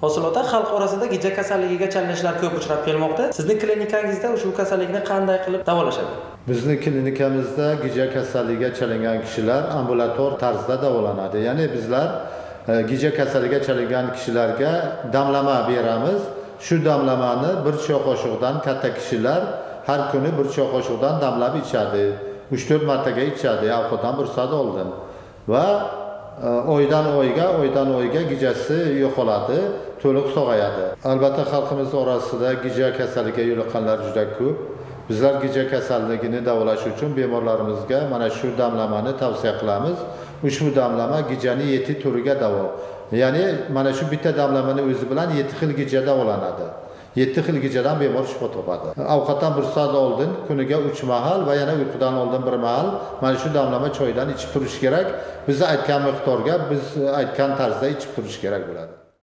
hosilota xalq orasida gija kasalligiga chalinishlar ko'p uchrab kelmoqda. Sizni klinikangizda ushbu kasallikni qanday qilib davolashadi? Bizni klinikamizda gija kasalligiga chalingan kishilar ambulator tarzda davolanadi. Ya'ni bizlar e, gija kasalligiga chalingan kishilarga damlama beramiz. Shu damlamani bir choy qoshiqdan katta kishilar har kuni bir choy qoshiqdan damlab ichadi. Uch to'rt martaga ichadi ovqatdan bir soat oldin. Va oydan oyga oydan oyga gijasi yo'qoladi to'liq sog'ayadi. Albatta xalqimiz orasida gija kasalligiga yo'liqqanlar juda ko'p. Bizlar gija kasalligini davolash uchun bemorlarimizga mana shu damlamani tavsiya qilamiz. Ushbu damlama gijani yetti turiga davo ya'ni mana shu bitta damlamani o'zi bilan yetti xil gija davolanadi. Yetti xil gijadan bemor shifo topadi. Ovqatdan bir soat oldin kuniga uch mahal va yana uyqudan oldin bir mahal. Mana shu damlama choydan ichib turish kerak. Biz aytgan miqdorga biz aytgan tarzda ichib turish kerak bo'ladi.